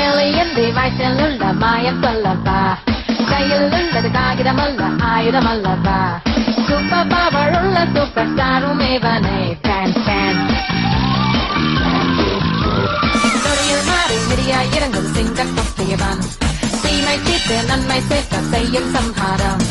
Alien டிவைஸில் உள்ள மாயம் சொல்லப்பா. கையில் உள்ளது காகிதமல்ல ஆயுதமல்லப்பா சூப்பர் பவர் உள்ள சூப்பர் ஸ்டாரும் இவனே. ஃபேன் ஃபேன் நொடியில் மாறி மிரியாய் இறங்கும் சிங்க கொட்டியவன் தீமை தீர்த்து நன்மை சேர்க்க செய்யும் சம்ஹாரம்.